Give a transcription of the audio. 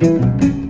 Música